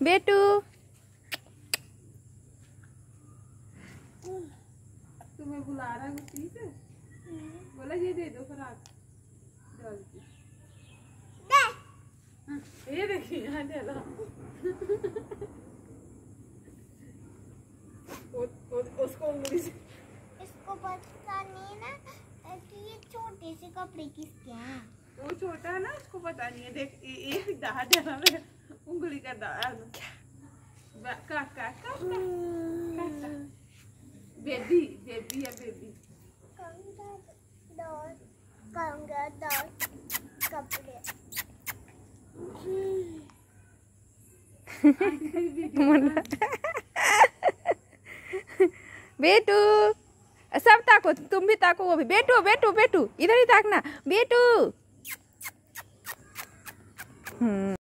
बेटू। तुम्हें बुला रहा है कुछ चीज़ बोला ये दे दो हाँ, ये देखिए यहाँ उसको उंगली से। इसको पता नहीं ना कि ये छोटे से कपड़े किसके हैं? वो छोटा है ना उसको पता नहीं है। देख ये ये दाह देना रे उंगली का दाह का का का का बेबी बेबी बेबी कंगा डॉल कंगा डॉल कपड़े बेटू सब ताको तुम भी ताको वो भी। बेटू बेटू बेटू इधर ही ताकना। बेटू। हम्म।